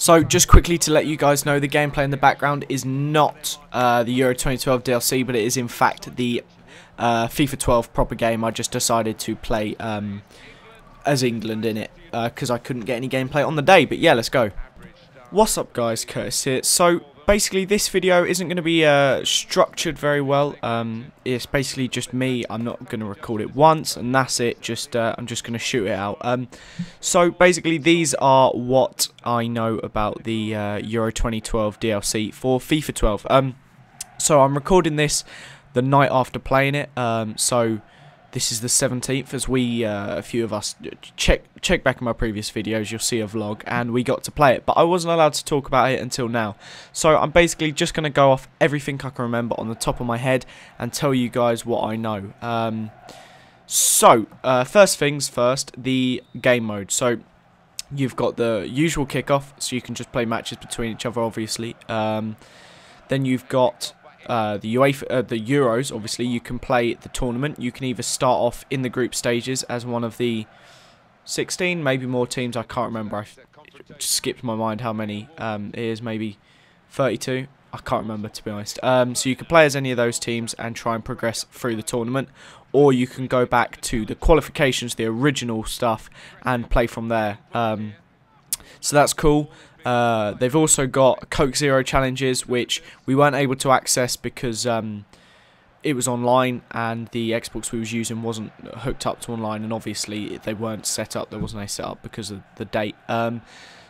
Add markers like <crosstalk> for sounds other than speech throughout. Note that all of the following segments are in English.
So just quickly to let you guys know, the gameplay in the background is not uh, the Euro 2012 DLC, but it is in fact the uh, FIFA 12 proper game. I just decided to play um, as England in it because uh, I couldn't get any gameplay on the day. But yeah, let's go. What's up guys, Curtis here. So basically this video isn't going to be uh, structured very well. Um, it's basically just me. I'm not going to record it once and that's it. Just uh, I'm just going to shoot it out. Um, so basically these are what I know about the uh, Euro 2012 DLC for FIFA 12. Um, so I'm recording this the night after playing it. Um, so this is the 17th, as we, uh, a few of us, check check back in my previous videos, you'll see a vlog, and we got to play it, but I wasn't allowed to talk about it until now. So I'm basically just going to go off everything I can remember on the top of my head and tell you guys what I know. Um, so, uh, first things first, the game mode. So, you've got the usual kickoff, so you can just play matches between each other, obviously. Um, then you've got uh, the UEFA, uh, the Euros, obviously, you can play the tournament. You can either start off in the group stages as one of the 16, maybe more teams. I can't remember. I skipped my mind how many um, it is. Maybe 32. I can't remember to be honest. Um, so you can play as any of those teams and try and progress through the tournament, or you can go back to the qualifications, the original stuff, and play from there. Um, so that's cool. Uh, they've also got Coke Zero challenges, which we weren't able to access because um, it was online and the Xbox we was using wasn't hooked up to online, and obviously they weren't set up. There wasn't a set up because of the date. Um,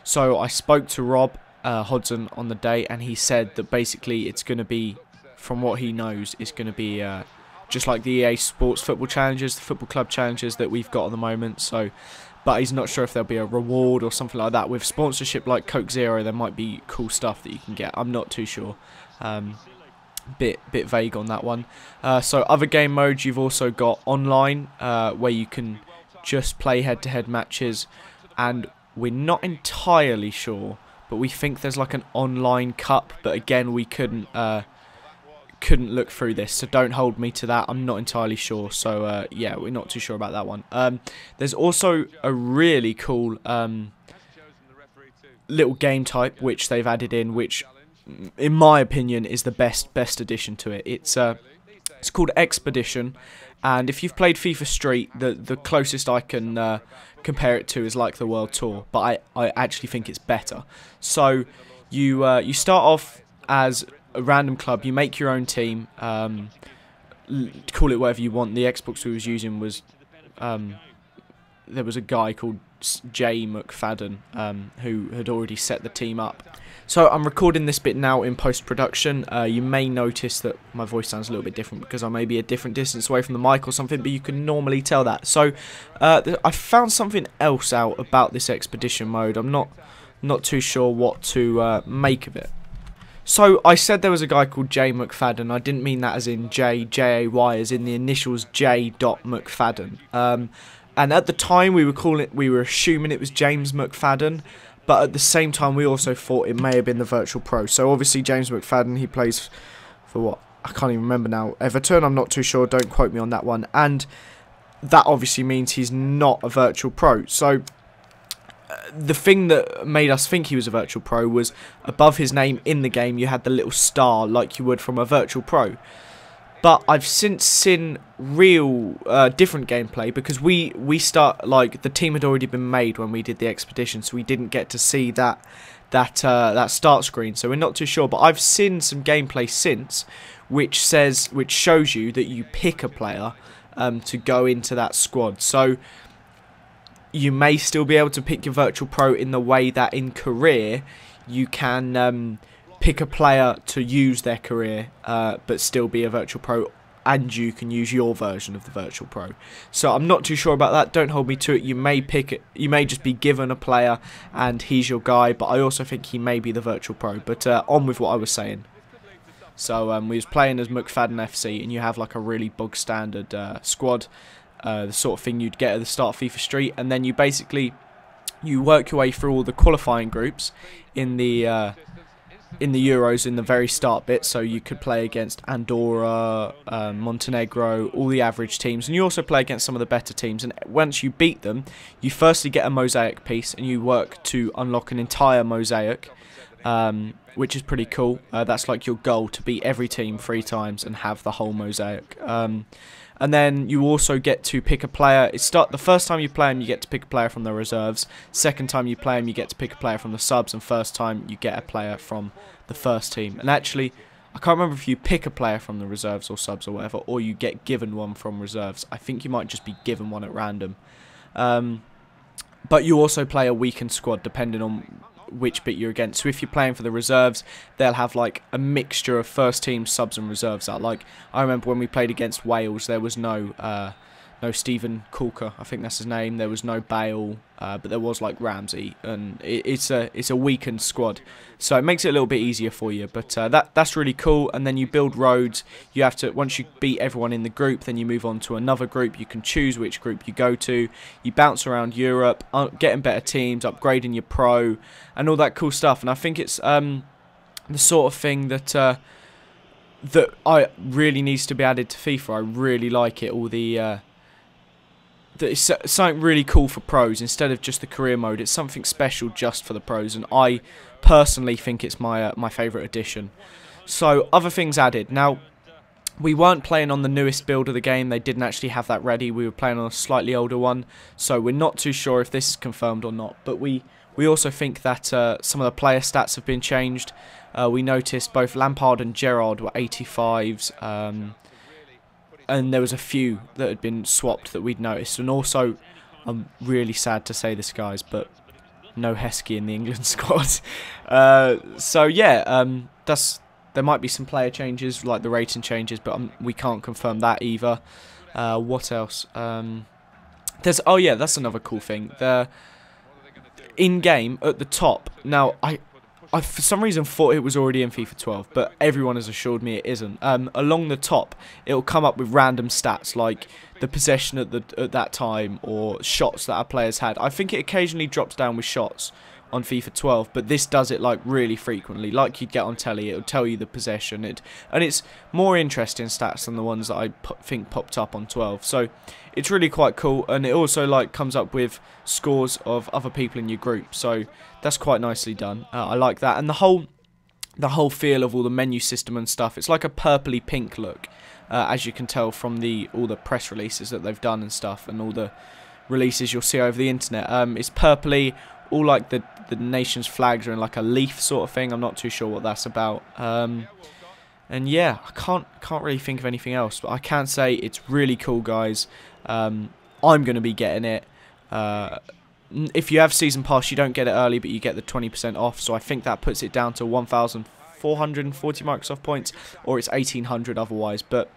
so I spoke to Rob uh, Hodson on the day, and he said that basically it's going to be, from what he knows, it's going to be. Uh, just like the EA Sports Football Challenges, the Football Club Challenges that we've got at the moment. So but he's not sure if there'll be a reward or something like that. With sponsorship like Coke Zero, there might be cool stuff that you can get. I'm not too sure. Um, bit bit vague on that one. Uh, so other game modes, you've also got online, uh, where you can just play head-to-head -head matches, and we're not entirely sure, but we think there's like an online cup. But again, we couldn't. Uh, couldn't look through this, so don't hold me to that. I'm not entirely sure. So, uh, yeah, we're not too sure about that one. Um, there's also a really cool um, little game type which they've added in, which, in my opinion, is the best best addition to it. It's uh, it's called Expedition, and if you've played FIFA Street, the the closest I can uh, compare it to is like the World Tour, but I I actually think it's better. So you uh, you start off as a random club. You make your own team. Um, call it whatever you want. The Xbox we was using was um, there was a guy called Jay McFadden um, who had already set the team up. So I'm recording this bit now in post-production. Uh, you may notice that my voice sounds a little bit different because I may be a different distance away from the mic or something, but you can normally tell that. So uh, I found something else out about this expedition mode. I'm not not too sure what to uh, make of it. So I said there was a guy called Jay McFadden. I didn't mean that as in J J A Y, as in the initials J. Dot McFadden. Um, and at the time we were calling it, we were assuming it was James McFadden, but at the same time we also thought it may have been the Virtual Pro. So obviously James McFadden, he plays for what I can't even remember now. Everton. I'm not too sure. Don't quote me on that one. And that obviously means he's not a Virtual Pro. So the thing that made us think he was a virtual pro was above his name in the game you had the little star like you would from a virtual pro. But I've since seen real uh, different gameplay because we we start like the team had already been made when we did the expedition so we didn't get to see that that uh, that start screen so we're not too sure. But I've seen some gameplay since which says which shows you that you pick a player um, to go into that squad. So you may still be able to pick your virtual pro in the way that in career you can um, pick a player to use their career uh, but still be a virtual pro and you can use your version of the virtual pro. So i'm not too sure about that. Don't hold me to it. You may pick it you may just be given a player and he's your guy but i also think he may be the virtual pro. But uh, on with what i was saying. So um, we was playing as mcfadden fc and you have like a really bog standard uh, squad uh, the sort of thing you'd get at the start of FIFA Street, and then you basically you work your way through all the qualifying groups in the uh, in the Euros in the very start bit, so you could play against Andorra, um, Montenegro, all the average teams, and you also play against some of the better teams. And once you beat them, you firstly get a mosaic piece, and you work to unlock an entire mosaic, um, which is pretty cool. Uh, that's like your goal to beat every team three times and have the whole mosaic. Um, and then you also get to pick a player. It start the first time you play him, you get to pick a player from the reserves. Second time you play him, you get to pick a player from the subs, and first time you get a player from the first team. And actually, I can't remember if you pick a player from the reserves or subs or whatever, or you get given one from reserves. I think you might just be given one at random. Um, but you also play a weakened squad depending on which bit you're against. So if you're playing for the reserves, they'll have like a mixture of first team subs and reserves out. Like I remember when we played against Wales, there was no uh, no Stephen Coulker, I think that's his name. There was no Bale, uh, but there was like Ramsey, and it, it's a it's a weakened squad, so it makes it a little bit easier for you. But uh, that that's really cool. And then you build roads. You have to once you beat everyone in the group, then you move on to another group. You can choose which group you go to. You bounce around Europe, uh, getting better teams, upgrading your pro, and all that cool stuff. And I think it's um, the sort of thing that uh, that I really needs to be added to FIFA. I really like it. All the uh, that it's something really cool for pros instead of just the career mode. It's something special just for the pros, and I personally think it's my uh, my favourite addition. So other things added. Now we weren't playing on the newest build of the game. They didn't actually have that ready. We were playing on a slightly older one, so we're not too sure if this is confirmed or not. But we we also think that uh, some of the player stats have been changed. Uh, we noticed both Lampard and Gerrard were 85s. Um, and there was a few that had been swapped that we'd noticed. And also, I'm really sad to say this, guys, but no Heskey in the England <laughs> squad. Uh, so yeah, um, that's there might be some player changes, like the rating changes, but um, we can't confirm that either. Uh, what else? Um, there's oh yeah, that's another cool thing. The in game at the top. Now I I for some reason thought it was already in FIFA 12, but everyone has assured me it isn't. Um, along the top, it'll come up with random stats like the possession at the at that time or shots that our players had. I think it occasionally drops down with shots on FIFA 12, but this does it like really frequently. Like you'd get on telly, it'll tell you the possession, it, and it's more interesting stats than the ones that I think popped up on 12. So it's really quite cool, and it also like comes up with scores of other people in your group. So that's quite nicely done. Uh, I like that, and the whole the whole feel of all the menu system and stuff. It's like a purpley pink look, uh, as you can tell from the all the press releases that they've done and stuff, and all the releases you'll see over the internet. Um, it's purpley all like the the nation's flags are in like a leaf sort of thing. I'm not too sure what that's about. Um, and yeah, I can't can't really think of anything else, but I can say it's really cool, guys. Um, I'm going to be getting it. Uh, if you have season pass, you don't get it early, but you get the 20% off. So I think that puts it down to 1,440 Microsoft points, or it's 1,800 otherwise. But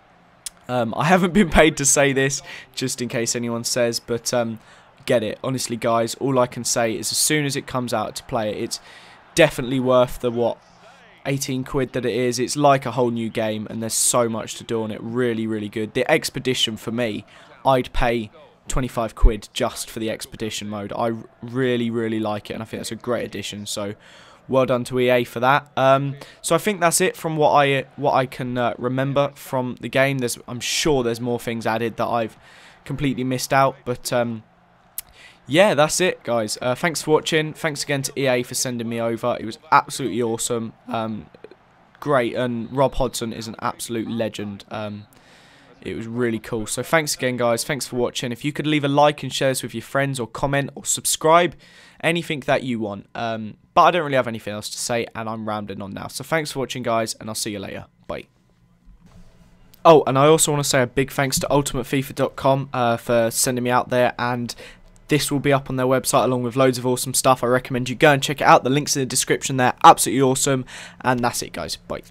um, I haven't been paid to say this, just in case anyone says. But um, get it. Honestly, guys, all I can say is as soon as it comes out to play it, it's definitely worth the, what, 18 quid that it is. It's like a whole new game, and there's so much to do on it. Really, really good. The Expedition, for me, I'd pay 25 quid just for the Expedition mode. I really, really like it, and I think that's a great addition. So, well done to EA for that. Um, so I think that's it from what I what I can uh, remember from the game. There's, I'm sure there's more things added that I've completely missed out, but um, yeah, that's it, guys. Uh, thanks for watching. Thanks again to EA for sending me over. It was absolutely awesome. Um, great, and Rob Hodson is an absolute legend. Um, it was really cool. So thanks again, guys. Thanks for watching. If you could leave a like and share this with your friends, or comment, or subscribe, anything that you want. Um, but I don't really have anything else to say, and I'm rambling on now. So thanks for watching, guys, and I'll see you later. Bye. Oh, and I also want to say a big thanks to UltimateFIFA.com uh, for sending me out there and this will be up on their website along with loads of awesome stuff. I recommend you go and check it out. The link's in the description there. Absolutely awesome. And that's it, guys. Bye.